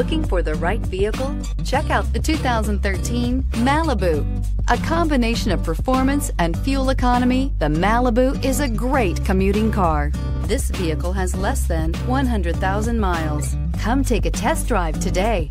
Looking for the right vehicle? Check out the 2013 Malibu. A combination of performance and fuel economy, the Malibu is a great commuting car. This vehicle has less than 100,000 miles. Come take a test drive today.